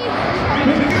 Vem, vem,